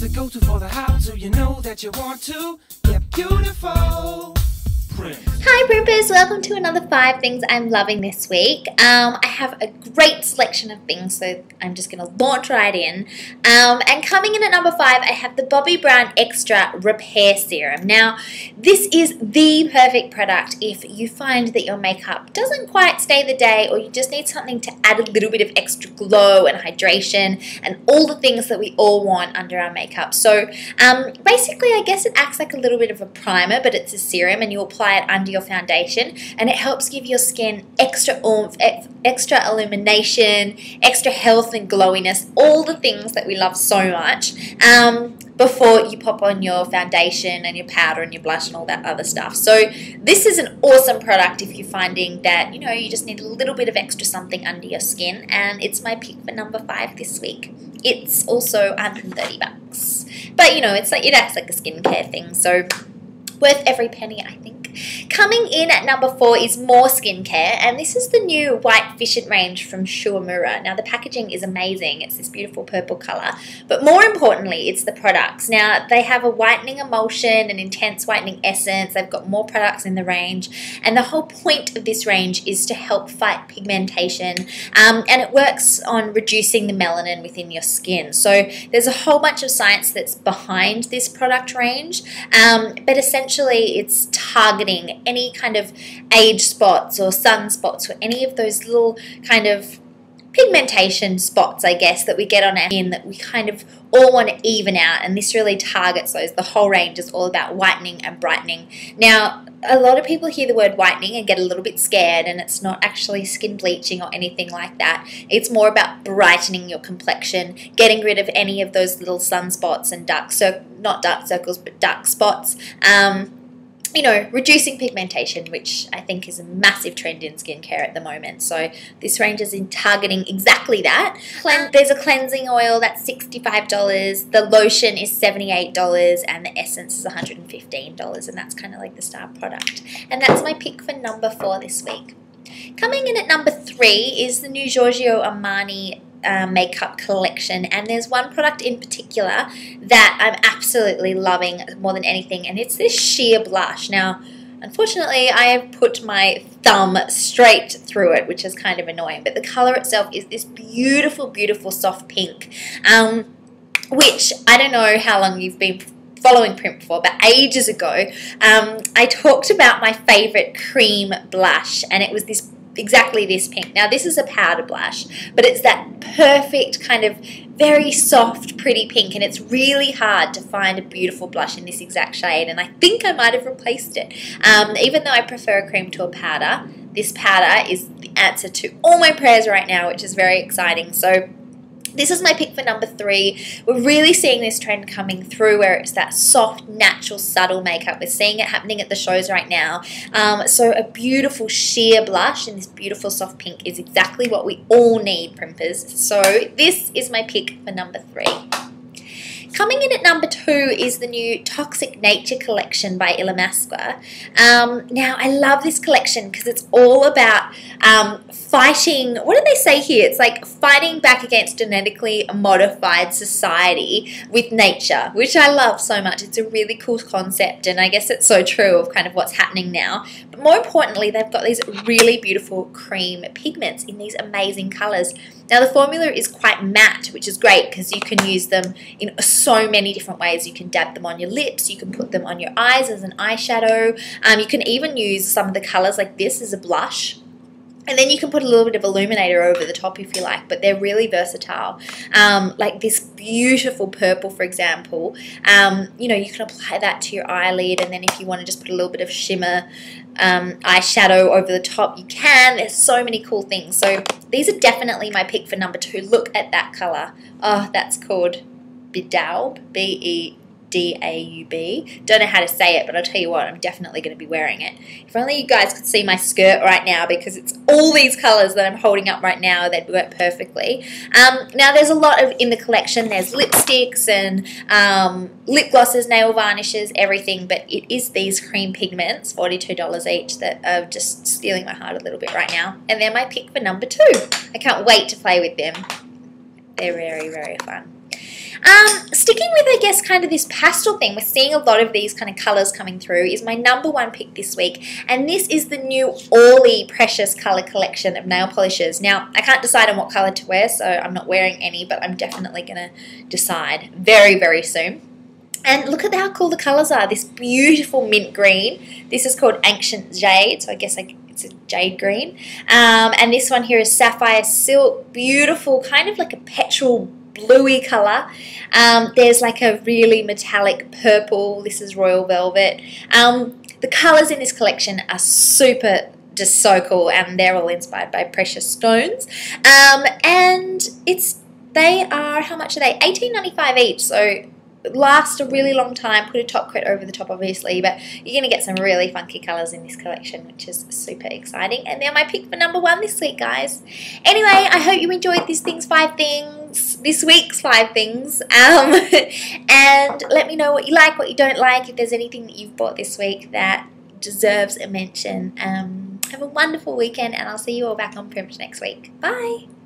It's the go-to for the how to. You know that you want to get beautiful. Hi Primpers, welcome to another 5 things I'm loving this week. Um, I have a great selection of things, so I'm just going to launch right in. Um, and coming in at number 5, I have the Bobbi Brown Extra Repair Serum. Now, this is the perfect product if you find that your makeup doesn't quite stay the day or you just need something to add a little bit of extra glow and hydration and all the things that we all want under our makeup. So um, basically, I guess it acts like a little bit of a primer, but it's a serum and you apply apply it under your foundation and it helps give your skin extra oomph, extra illumination, extra health and glowiness, all the things that we love so much. Um, before you pop on your foundation and your powder and your blush and all that other stuff. So this is an awesome product if you're finding that, you know, you just need a little bit of extra something under your skin and it's my pick for number five this week. It's also 130 bucks. But you know, it's like it acts like a skincare thing, so worth every penny I think. Coming in at number four is more skincare, and this is the new Whitefficient range from Shu Uemura. Now, the packaging is amazing. It's this beautiful purple color, but more importantly, it's the products. Now, they have a whitening emulsion, an intense whitening essence. They've got more products in the range, and the whole point of this range is to help fight pigmentation, um, and it works on reducing the melanin within your skin. So, there's a whole bunch of science that's behind this product range, um, but essentially, it's targeted targeting any kind of age spots or sun spots or any of those little kind of pigmentation spots, I guess, that we get on our skin that we kind of all want to even out. And this really targets those. The whole range is all about whitening and brightening. Now, a lot of people hear the word whitening and get a little bit scared, and it's not actually skin bleaching or anything like that. It's more about brightening your complexion, getting rid of any of those little sunspots and dark, so not dark circles, but dark spots. Um, you know, reducing pigmentation, which I think is a massive trend in skincare at the moment. So this range is in targeting exactly that. Um, there's a cleansing oil that's $65, the lotion is $78, and the essence is $115, and that's kind of like the star product. And that's my pick for number four this week. Coming in at number three is the new Giorgio Armani uh, makeup collection and there's one product in particular that I'm absolutely loving more than anything and it's this sheer blush. Now unfortunately I have put my thumb straight through it which is kind of annoying but the color itself is this beautiful beautiful soft pink um, which I don't know how long you've been following Primped for, but ages ago, um, I talked about my favorite cream blush, and it was this exactly this pink. Now this is a powder blush, but it's that perfect kind of very soft, pretty pink, and it's really hard to find a beautiful blush in this exact shade, and I think I might have replaced it. Um, even though I prefer a cream to a powder, this powder is the answer to all my prayers right now, which is very exciting. So this is my pick for number three. We're really seeing this trend coming through where it's that soft, natural, subtle makeup. We're seeing it happening at the shows right now. Um, so a beautiful sheer blush in this beautiful soft pink is exactly what we all need, primpers. So this is my pick for number three. Coming in at number two is the new Toxic Nature collection by Illamasqua. Um, now, I love this collection because it's all about um, fighting, what do they say here? It's like fighting back against genetically modified society with nature, which I love so much. It's a really cool concept, and I guess it's so true of kind of what's happening now. But more importantly, they've got these really beautiful cream pigments in these amazing colors. Now, the formula is quite matte, which is great because you can use them in so many different ways. You can dab them on your lips, you can put them on your eyes as an eyeshadow. Um, you can even use some of the colors like this as a blush. And then you can put a little bit of illuminator over the top if you like, but they're really versatile. Um, like this beautiful purple, for example, um, you know, you can apply that to your eyelid, and then if you want to just put a little bit of shimmer um, eyeshadow over the top, you can. There's so many cool things. So these are definitely my pick for number two. Look at that color. Oh, that's called Bedaub, B-E D-A-U-B. Don't know how to say it, but I'll tell you what, I'm definitely going to be wearing it. If only you guys could see my skirt right now because it's all these colours that I'm holding up right now. They'd work perfectly. Um, now, there's a lot of in the collection. There's lipsticks and um, lip glosses, nail varnishes, everything, but it is these cream pigments, $42 each, that are just stealing my heart a little bit right now. And they're my pick for number two. I can't wait to play with them. They're very, very fun. Um, sticking with, I guess, kind of this pastel thing, we're seeing a lot of these kind of colours coming through, is my number one pick this week. And this is the new Orly Precious Colour Collection of nail polishes. Now, I can't decide on what colour to wear, so I'm not wearing any, but I'm definitely going to decide very, very soon. And look at how cool the colours are. This beautiful mint green. This is called Ancient Jade, so I guess I it's a jade green. Um, and this one here is Sapphire Silk. Beautiful, kind of like a petrol bluey colour. Um, there's like a really metallic purple. This is Royal Velvet. Um, the colours in this collection are super just so cool and they're all inspired by precious stones. Um, and it's they are how much are they? 18.95 each. So last a really long time. Put a top coat over the top, obviously, but you're going to get some really funky colours in this collection, which is super exciting. And they're my pick for number one this week, guys. Anyway, I hope you enjoyed these things, five things, this week's five things. Um, and let me know what you like, what you don't like, if there's anything that you've bought this week that deserves a mention. Um, have a wonderful weekend, and I'll see you all back on Primps next week. Bye.